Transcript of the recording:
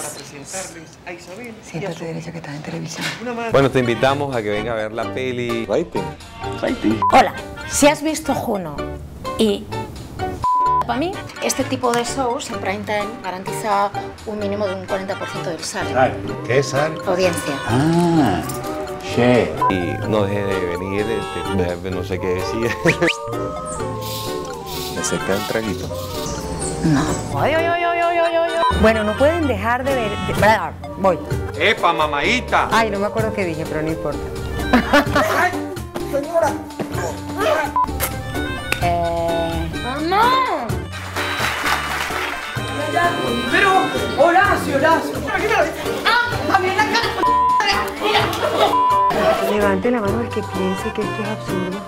para presentarles a Isabel Siéntate derecha que estás en televisión. Bueno, te invitamos a que venga a ver la peli. Rating. Hola, si has visto Juno y para mí este tipo de shows en prime time garantiza un mínimo de un 40% del SAR. ¿Qué es Sar? Audiencia. Ah, che. Y no deje de venir, este, no sé qué decir. ¿Me acepta un traguito? No. Bueno, no pueden dejar de ver. de- voy. ¡Epa, mamadita! Ay, no me acuerdo qué dije, pero no importa. Eh, Pero, Horacio, Horacio. levante la mano el que piense que esto es absurdo.